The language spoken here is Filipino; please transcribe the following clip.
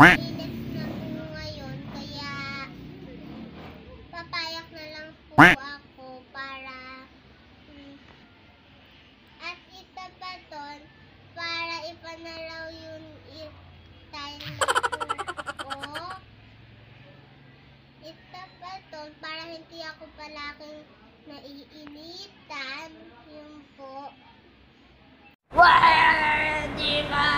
Init na po ngayon, kaya papayak na lang po ako para hmm, at ito pa doon para ipanaraw yung style ko. Ito pa doon para hindi ako palaging naiinitan. Yun po. Pwede ka!